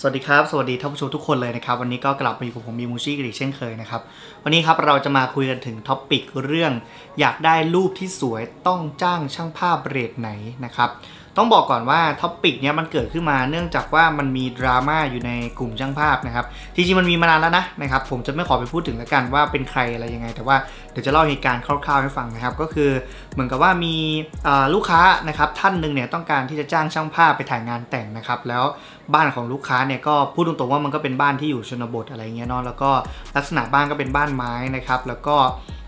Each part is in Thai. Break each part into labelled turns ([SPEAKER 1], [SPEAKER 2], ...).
[SPEAKER 1] สวัสดีครับ สวัสดีท่านผู้ชมทุกคนเลยนะครับ วันนี้ก็กลับมาอยู่กับผมมีมูชี่อีกเช่นเคยนะครับ วันนี้ครับเราจะมาคุยกันถึง topic เรื่อง อยากได้รูปที่สวยต้องจ้างช่างภาพ rate ไหนนะครับ ต้องบอกก่อนว่า topic เนี้ยมันเกิดขึ้นมาเนื่องจากว่ามันมีดราม่าอยู่ในกลุ่มช่างภาพนะครับจริงๆมันมีมานานแล้วนะนะครับผมจะไม่ขอไปพูดถึงแล้วกันว่าเป็นใครอะไรยังไง แต่ว่าเดี๋ยวจะเล่าเหตุการณ์คร่าวๆให้ฟังนะครับ ก็คือเหมือนกับว่ามีลูกค้านะครับท่านหนึ่งเนี่ยต้องการที่จะจ้างช่างภาพไปถ่ายงานแต่งนะครับแล้วบ้านของลูกค้าเนี่ยก็พูดตรงๆว่ามันก็เป็นบ้านที่อยู่ชนบทอะไรเงี้ยเนาะแล้วก็ลักษณะบ้านก็เป็นบ้านไม้นะครับแล้วก็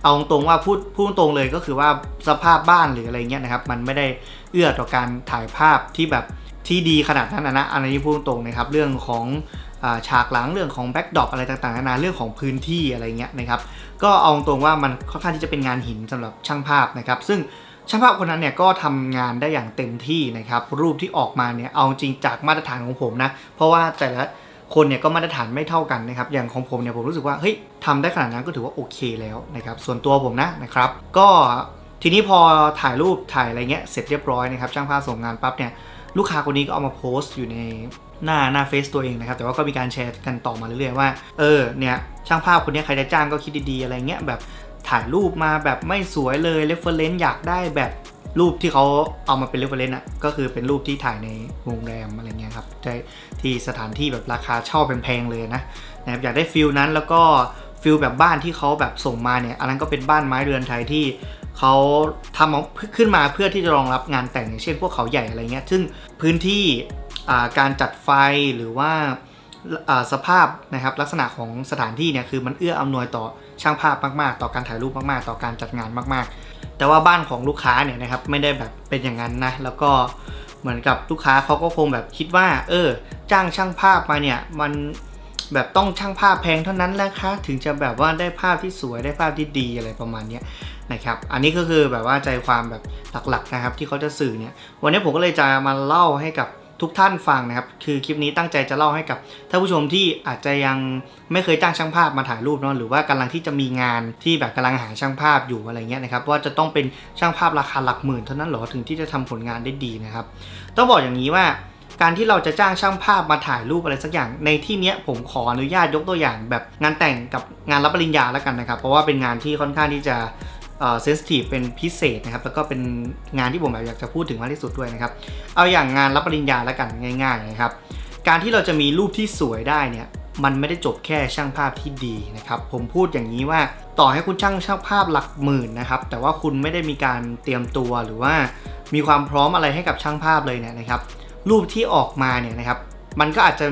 [SPEAKER 1] เอาตรงว่าพูดพูดตรงเลยก็คือว่าสภาพบ้านหรืออะไรเงี้ยนะครับ มันไม่ได้เอื้อต่อการถ่ายภาพที่แบบที่ดีขนาดนั้นนะอันนี้พูดตรงนะครับ เรื่องของฉากหลังเรื่องของ backdrop อะไรต่างๆนานาเรื่องของพื้นที่อะไรเงี้ยนะครับ ก็เอาตรงว่ามันค่อนข้างที่จะเป็นงานหินสำหรับช่างภาพนะครับ ซึ่งช่างภาพคนนั้นเนี่ยก็ทำงานได้อย่างเต็มที่นะครับ รูปที่ออกมาเนี่ยเอาจริงจากมาตรฐานของผมนะ เพราะว่าแต่ละ คนเนี่ยก็มาตรฐานไม่เท่ากันนะครับ อย่างของผมเนี่ยผมรู้สึกว่าเฮ้ยทำได้ขนาดนั้นก็ถือว่าโอเคแล้วนะครับ ส่วนตัวผมนะนะครับ ก็ทีนี้พอถ่ายรูปถ่ายอะไรเงี้ยเสร็จเรียบร้อยนะครับช่างภาพส่งงานปั๊บเนี่ยลูกค้าคนนี้ก็เอามาโพสต์อยู่ในหน้าหน้าเฟซตัวเองนะครับ แต่ว่าก็มีการแชร์กันต่อมาเรื่อยๆว่า เออเนี่ยช่างภาพคนนี้ใครจะจ้างก็คิดดีๆอะไรเงี้ยแบบถ่ายรูปมาแบบไม่สวยเลย reference อยากได้แบบ รูปที่เขาเอามาเป็น reference อะก็คือเป็นรูปที่ถ่ายในโรงแรมอะไรเงี้ยครับที่สถานที่แบบราคาเช่าแพงๆเลยนะนะครับอยากได้ feel นั้นแล้วก็ feel แบบบ้านที่เขาแบบส่งมาเนี่ยอันนั้นก็เป็นบ้านไม้เรือนไทยที่เขาทำขึ้นมาเพื่อที่จะรองรับงานแต่งอย่างเช่น พวกเขาใหญ่อะไรเงี้ยซึ่งพื้นที่การจัดไฟหรือว่าสภาพนะครับลักษณะของสถานที่เนี่ยคือมันเอื้ออำนวยต่อช่างภาพมากๆ ต่อการถ่ายรูปมากๆ ต่อการจัดงานมากๆ แต่ว่าบ้านของลูกค้าเนี่ยนะครับไม่ได้แบบเป็นอย่างนั้นนะแล้วก็เหมือนกับลูกค้าเขาก็คงแบบคิดว่า เออ จ้างช่างภาพมาเนี่ยมันแบบต้องช่างภาพแพงเท่านั้นแหละคะ ถึงจะแบบว่าได้ภาพที่สวยได้ภาพที่ดีอะไรประมาณนี้นะครับ อันนี้ก็คือแบบว่าใจความแบบหลักๆนะครับ ที่เขาจะสื่อเนี่ย วันนี้ผมก็เลยจะมาเล่าให้กับ ทุกท่านฟังนะครับ คือคลิปนี้ตั้งใจจะเล่าให้กับท่านผู้ชมที่อาจจะยังไม่เคยจ้างช่างภาพมาถ่ายรูปเนาะหรือว่ากำลังที่จะมีงานที่แบบกำลังหาช่างภาพอยู่อะไรเงี้ยนะครับว่าจะต้องเป็นช่างภาพราคาหลักหมื่นเท่านั้นหรอถึงที่จะทำผลงานได้ดีนะครับ ต้องบอกอย่างนี้ว่าการที่เราจะจ้างช่างภาพมาถ่ายรูปอะไรสักอย่าง ในที่นี้ผมขออนุญาตยกตัวอย่างแบบงานแต่งกับงานรับปริญญาแล้วกันนะครับ เพราะว่าเป็นงานที่ค่อนข้างที่จะ เซนซิทีฟเป็นพิเศษนะครับ แล้วก็เป็นงานที่ผมแบบอยากจะพูดถึงมากที่สุดด้วยนะครับ เอาอย่างงานรับปริญญาแล้วกันง่าย ๆ นะครับ การที่เราจะมีรูปที่สวยได้เนี่ยมันไม่ได้จบแค่ช่างภาพที่ดีนะครับ ผมพูดอย่างนี้ว่าต่อให้คุณช่างช่างภาพหลักหมื่นนะครับ แต่ว่าคุณไม่ได้มีการเตรียมตัวหรือว่ามีความพร้อมอะไรให้กับช่างภาพเลยเนี่ยนะครับ รูปที่ออกมาเนี่ยนะครับ มันก็อาจจะ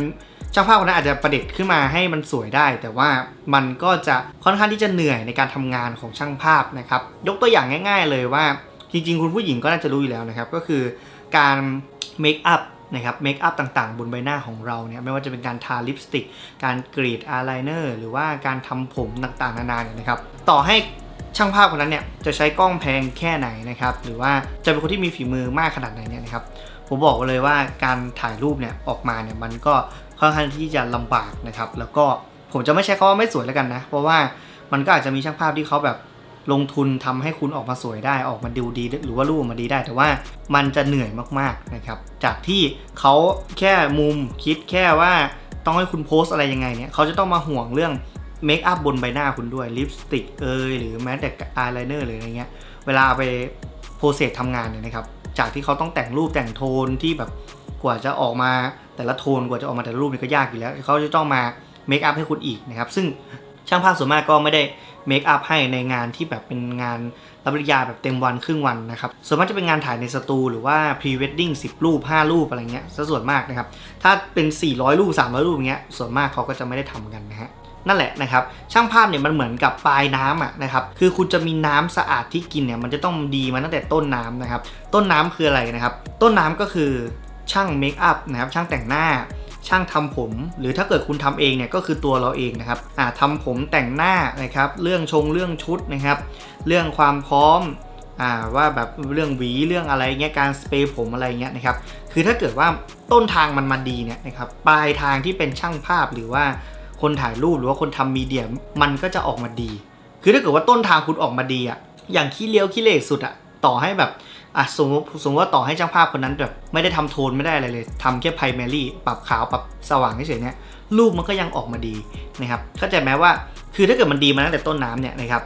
[SPEAKER 1] ช่างภาพคนนั้นอาจจะประดิษฐ์ขึ้นมาให้มันสวยได้ แต่ว่ามันก็จะค่อนข้างที่จะเหนื่อยในการทำงานของช่างภาพนะครับ ยกตัวอย่างง่าย ๆ เลยว่าจริง ๆ คุณผู้หญิงก็น่าจะรู้อยู่แล้วนะครับ ก็คือการ makeup นะครับ makeup ต่างๆ บนใบหน้าของเราเนี่ยไม่ว่าจะเป็นการทาลิปสติก การกรีดอายไลเนอร์หรือว่าการทำผมต่างๆ นานาเนี่ยนะครับ ต่อให้ช่างภาพคนนั้นเนี่ยจะใช้กล้องแพงแค่ไหนนะครับ หรือว่าจะเป็นคนที่มีฝีมือมากขนาดไหนเนี่ยนะครับผมบอกเลยว่าการถ่ายรูปเนี่ยออกมาเนี่ยมันก็ ค่อนข้างที่จะลำบากนะครับ แล้วก็ผมจะไม่ใช้คำว่าไม่สวยแล้วกันนะ เพราะว่ามันก็อาจจะมีช่างภาพที่เขาแบบลงทุนทำให้คุณออกมาสวยได้ออกมาดูดี หรือว่ารูปออกมาดีได้ แต่ว่ามันจะเหนื่อยมากๆนะครับ จากที่เขาแค่มุมคิดแค่ว่าต้องให้คุณ pose อะไรยังไงเนี่ยเขาจะต้องมาห่วงเรื่อง makeup บนใบหน้าคุณด้วยลิปสติกเอยหรือแม้แต่อายไลเนอร์เลยอะไรเงี้ยเวลาไป process ทำงานเนี่ยนะครับ จากที่เขาต้องแต่งรูปแต่งโทนที่แบบกว่าจะออกมา แต่ละโทนกว่าจะออกมาแต่ละรูปนี่ก็ยากอยู่แล้วเขาจะต้องมา makeup ให้คุณอีกนะครับซึ่งช่างภาพส่วนมากก็ไม่ได้ makeup ให้ในงานที่แบบเป็นงานรับปริญญาแบบเต็มวันครึ่งวันนะครับส่วนมากจะเป็นงานถ่ายในสตูหรือว่าพรีเวดดิ้ง10 รูป 5 รูปอะไรเงี้ยซะส่วนมากนะครับถ้าเป็น 400 รูป 300 รูปอย่างเงี้ยส่วนมากเขาก็จะไม่ได้ทำกันนะฮะนั่นแหละนะครับช่างภาพเนี่ยมันเหมือนกับปลายน้ำอะนะครับคือคุณจะมีน้ำสะอาดที่กินเนี่ยมันจะต้องดีมาตั้งแต่ต้นน้ำนะครับต้นน้ำคืออะไรนะครับ ต้นน้ำก็คือ ช่างเมคอัพนะครับช่างแต่งหน้า ช่างทำผม หรือถ้าเกิดคุณทำเองเนี่ยก็คือตัวเราเองนะครับอ่าทำผมแต่งหน้านะครับเรื่องชงเรื่องชุดนะครับ เรื่องความพร้อมอ่าว่าแบบเรื่องหวีเรื่องอะไรเงี้ยการสเปรย์ผมอะไรเงี้ยนะครับคือถ้าเกิดว่าต้นทางมันมาดีเนี่ยนะครับปลายทางที่เป็นช่างภาพหรือว่าคนถ่ายรูปหรือว่าคนทำมีเดียมันก็จะออกมาดี คือถ้าเกิดว่าต้นทางคุณออกมาดีอะอย่างขี้เลี้ยวขี้เละสุดอะต่อให้แบบ อะสมมติสมมติว่าต่อให้ช่างภาพคนนั้นแบบไม่ได้ทำโทนไม่ได้อะไรเลยทำแค่ไพรเมลี่ปรับขาวปรับสว่างเฉยๆเนี่ยรูปมันก็ยังออกมาดีนะครับเข้าใจไหมว่าคือถ้าเกิดมันดีมาตั้งแต่ต้นน้ำเนี่ยนะครับ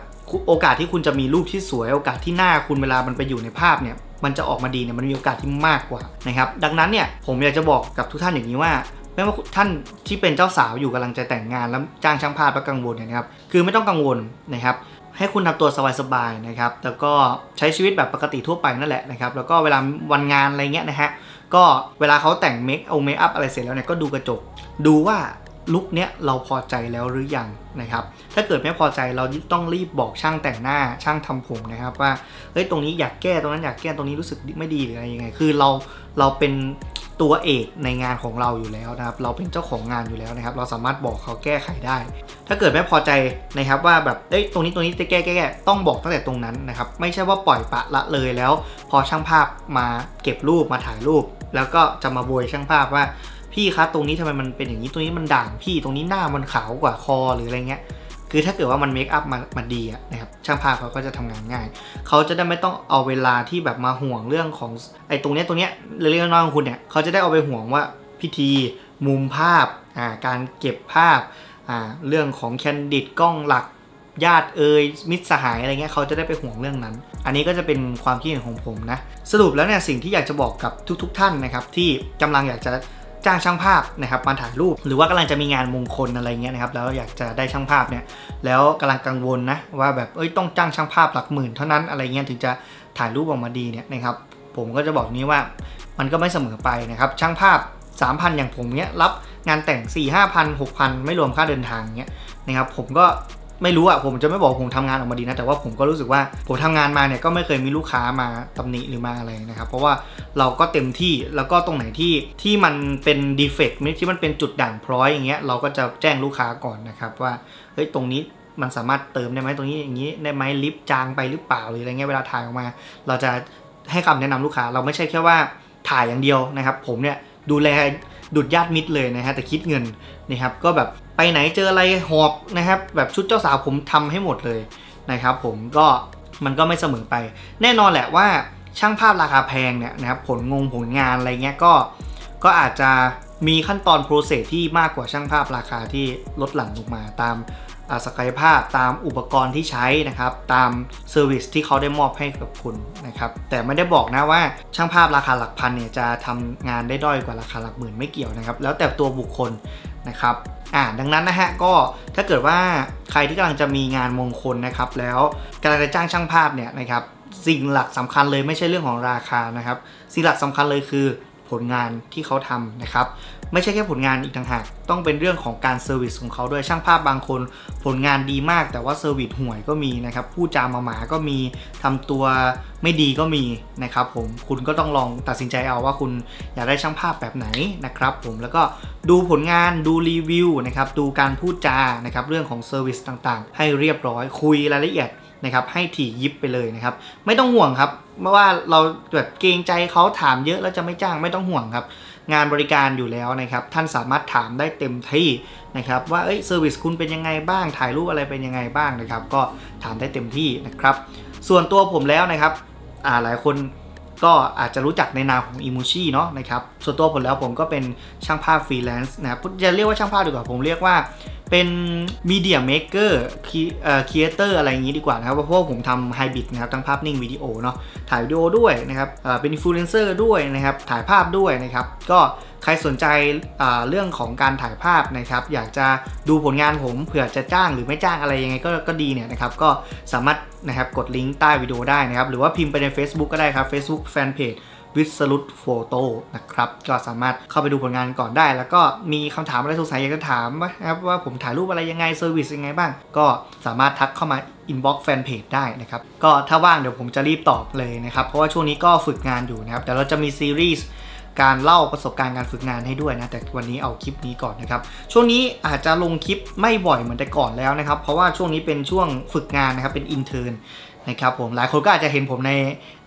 [SPEAKER 1] โอกาสที่คุณจะมีรูปที่สวย โอกาสที่หน้าคุณเวลามันไปอยู่ในภาพเนี่ยมันจะออกมาดีเนี่ยมันมีโอกาสที่มากกว่านะครับดังนั้นเนี่ยผมอยากจะบอกกับทุกท่านอย่างนี้ว่าไม่ว่าท่านที่เป็นเจ้าสาวอยู่กำลังจะแต่งงานแล้วจ้างช่างภาพแล้วกังวลเนี่ยนะครับคือไม่ต้องกังวลนะครับ ให้คุณทำตัวสบายๆนะครับแล้วก็ใช้ชีวิตแบบปกติทั่วไปนั่นแหละนะครับ แล้วก็เวลาวันงานอะไรเงี้ยนะฮะก็เวลาเขาแต่งเมคเอาเมคอัพอะไรเสร็จแล้วเนี่ยก็ดูกระจก ดูว่า ลุคเนี้ยเราพอใจแล้วหรือยังนะครับ ถ้าเกิดไม่พอใจเราต้องรีบบอกช่างแต่งหน้าช่างทำผมนะครับว่าเฮ้ยตรงนี้อยากแก้ตรงนั้นอยากแก้ตรงนี้รู้สึกไม่ดีหรืออะไรยังไง คือเราเราเป็นตัวเอกในงานของเราอยู่แล้วนะครับ เราเป็นเจ้าของงานอยู่แล้วนะครับ เราสามารถบอกเขาแก้ไขได้ ถ้าเกิดไม่พอใจนะครับว่าแบบเอ้ยตรงนี้ตรงนี้จะแก้แก้แก้ต้องบอกตั้งแต่ตรงนั้นนะครับ ไม่ใช่ว่าปล่อยปะละเลยแล้ว พอช่างภาพมาเก็บรูปมาถ่ายรูป แล้วก็จะมาโวยช่างภาพว่า พี่คะตรงนี้ทำไมมันเป็นอย่างนี้ตรงนี้มันด่างพี่ตรงนี้หน้ามันขาวกว่าคอหรืออะไรเงี้ยคือถ้าเกิดว่ามันเมคอัพมามาดีนะครับช่างภาพเขาก็จะทำงานง่าย เขาจะได้ไม่ต้องเอาเวลาที่แบบมาห่วงเรื่องของไอ้ตรงเนี้ยตรงเนี้ยเรื่องน้อยของคุณเนี่ยเขาจะได้เอาไปห่วงว่าพิธีมุมภาพอ่าการเก็บภาพอ่าเรื่องของแคนดิดกล้องหลักญาติเอ่ยมิตรสหายอะไรเงี้ยเขาจะได้ไปห่วงเรื่องนั้น อันนี้ก็จะเป็นความคิดเห็นของผมนะสรุปแล้วเนี่ยสิ่งที่อยากจะบอกกับทุก ๆทท่านนะครับที่กำลังอยากจะ จ้างช่างภาพนะครับมาถ่ายรูป หรือว่ากำลังจะมีงานมงคลอะไรเงี้ยนะครับแล้วอยากจะได้ช่างภาพเนี่ยแล้วกำลังกังวลนะว่าแบบเอ้ยต้องจ้างช่างภาพหลักหมื่นเท่านั้นอะไรเงี้ยถึงจะถ่ายรูปออกมาดีเนี่ยนะครับผมก็จะบอกนี้ว่ามันก็ไม่เสมอไปนะครับช่างภาพ 3,000 อย่างผมเนี้ยรับงานแต่ง 4 5 0 0 0 6,000 ไม่รวมค่าเดินทางเนี้ยนะครับผมก็ ไม่รู้อะผมจะไม่บอกผมทำงานออกมาดีนะแต่ว่าผมก็รู้สึกว่าผมทำงานมาเนี่ยก็ไม่เคยมีลูกค้ามาตำหนิหรือมาอะไรนะครับ เพราะว่าเราก็เต็มที่แล้วก็ตรงไหนที่ที่มันเป็นดีเฟกต์ที่มันเป็นจุดด่างพร้อยอย่างเงี้ยเราก็จะแจ้งลูกค้าก่อนนะครับว่าเฮ้ยตรงนี้มันสามารถเติมได้ไหมตรงนี้อย่างนี้ได้ไหมลิฟต์จางไปหรือเปล่าหรืออะไรเงี้ยเวลาถ่ายออกมา เราจะให้คำแนะนำลูกค้าเราไม่ใช่แค่ว่าถ่ายอย่างเดียวนะครับ ผมเนี่ยดูแลดุดญาติมิตรเลยนะฮะแต่คิดเงินนะครับก็แบบไปไหนเจออะไรหอบนะครับ แบบชุดเจ้าสาวผมทำให้หมดเลยนะครับผมก็มันก็ไม่เสมอไป แน่นอนแหละว่าช่างภาพราคาแพงเนี่ยนะครับผลงงผลงานอะไรเงี้ยก็ก็อาจจะมีขั้นตอน process ที่มากกว่าช่างภาพราคาที่ลดหลั่นลงมาตามศักยภาพตามอุปกรณ์ที่ใช้นะครับ ตาม service ที่เขาได้มอบให้กับคุณนะครับ แต่ไม่ได้บอกนะว่าช่างภาพราคาหลักพันเนี่ยจะทำงานได้ด้อยกว่าราคาหลักหมื่นไม่เกี่ยวนะครับ แล้วแต่ตัวบุคคลนะครับ อ่าดังนั้นนะฮะก็ถ้าเกิดว่าใครที่กำลังจะมีงานมงคลนะครับ แล้วกำลังจะจ้างช่างภาพเนี่ยนะครับสิ่งหลักสำคัญเลยไม่ใช่เรื่องของราคานะครับ สิ่งหลักสำคัญเลยคือ ผลงานที่เขาทำนะครับ ไม่ใช่แค่ผลงานอีกต่างหาก ต้องเป็นเรื่องของการ service ของเขาด้วยช่างภาพบางคน ผลงานดีมากแต่ว่า service ห่วยก็มีนะครับพูดจาหมาๆก็มีทำตัวไม่ดีก็มีนะครับผมคุณก็ต้องลองตัดสินใจเอาว่าคุณอยากได้ช่างภาพแบบไหนนะครับผมแล้วก็ดูผลงานดูรีวิวนะครับดูการพูดจานะครับเรื่องของ service ต่างๆ ให้เรียบร้อยคุยรายละเอียด นะครับให้ถี่ยิบไปเลยนะครับ ไม่ต้องห่วงครับเหมือนว่าเราแบบเกรงใจเขาถามเยอะแล้วจะไม่จ้างไม่ต้องห่วงครับ งานบริการอยู่แล้วนะครับ ท่านสามารถถามได้เต็มที่นะครับ ว่าเอ้ย service คุณเป็นยังไงบ้างถ่ายรูปอะไรเป็นยังไงบ้างนะครับ ก็ถามได้เต็มที่นะครับ ส่วนตัวผมแล้วนะครับอ่าหลายคน ก็อาจจะรู้จักในนามของ e m o c h i เนาะนะครับส่วนตัวผมแล้วผมก็เป็นช่างภาพฟรีแลนซ์นะครับจะเรียกว่าช่างภาพดีกว่าผมเรียกว่าเป็น media maker creator อะไรอย่างนี้ดีกว่านะครับเพราะว่าผมทำไฮบริดนะครับทั้งภาพนิ่งวิดีโอเนาะถ่ายวิดีโอด้วยนะครับเป็นอินฟลูเอนเซอร์ด้วยนะครับถ่ายภาพด้วยนะครับก็ ใครสนใจเรื่องของการถ่ายภาพนะครับ อยากจะดูผลงานผมเผื่อจะจ้างหรือไม่จ้างอะไรยังไงก็ก็ดีเนี่ยนะครับ ก็สามารถนะครับกดลิงก์ใต้วิดีโอได้นะครับ หรือว่าพิมพ์ไปใน Facebook ก็ได้ครับ Facebook Fanpage วิสรุตโฟโต้นะครับ ก็สามารถเข้าไปดูผลงานก่อนได้ แล้วก็มีคำถามอะไรสงสัยอยากจะถามนะครับว่าผมถ่ายรูปอะไรยังไง service ยังไงบ้าง ก็สามารถทักเข้ามา inbox fanpage ได้นะครับ ก็ถ้าว่างเดี๋ยวผมจะรีบตอบเลยนะครับ เพราะว่าช่วงนี้ก็ฝึกงานอยู่นะครับ แต่เราจะมีซีรีส์ การเล่าประสบการณ์การฝึกงานให้ด้วยนะ แต่วันนี้เอาคลิปนี้ก่อนนะครับ ช่วงนี้อาจจะลงคลิปไม่บ่อยเหมือนแต่ก่อนแล้วนะครับ เพราะว่าช่วงนี้เป็นช่วงฝึกงานนะครับ เป็น intern นะครับผม หลายคนก็อาจจะเห็นผมใน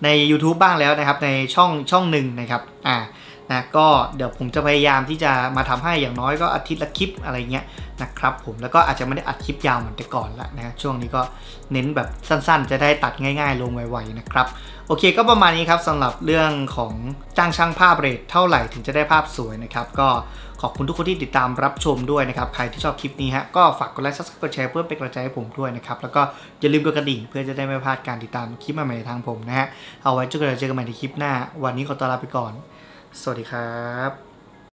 [SPEAKER 1] ใน u t u b e บ้างแล้วนะครับ ในช่องช่องหนึ่งนะครับ อ่า นะก็เดี๋ยวผมจะพยายามที่จะมาทำให้อย่างน้อยก็อาทิตย์ละคลิปอะไรเงี้ยนะครับผมแล้วก็อาจจะไม่ได้อัดคลิปยาวเหมือนแต่ก่อนละนะช่วงนี้ก็เน้นแบบสั้นๆ จะได้ตัดง่าย ๆ ลงไวๆนะครับโอเคก็ประมาณนี้ครับสำหรับเรื่องของจ้างช่างภาพ rate เท่าไหร่ถึงจะได้ภาพสวยนะครับก็ขอบคุณทุกคนที่ติดตามรับชมด้วยนะครับ ใครที่ชอบคลิปนี้ฮะก็ฝากกด like subscribe กดแชร์เพื่อเป็นกำลังใจให้ผมด้วยนะครับแล้วก็อย่าลืมกดกระดิ่งเพื่อจะได้ไม่พลาดการติดตามคลิปใหม่ๆทางผมนะฮะเอาไว้เจอกันเจอกันใหม่ในคลิปหน้า วันนี้ขอตัวลาไปก่อน สวัสดีครับ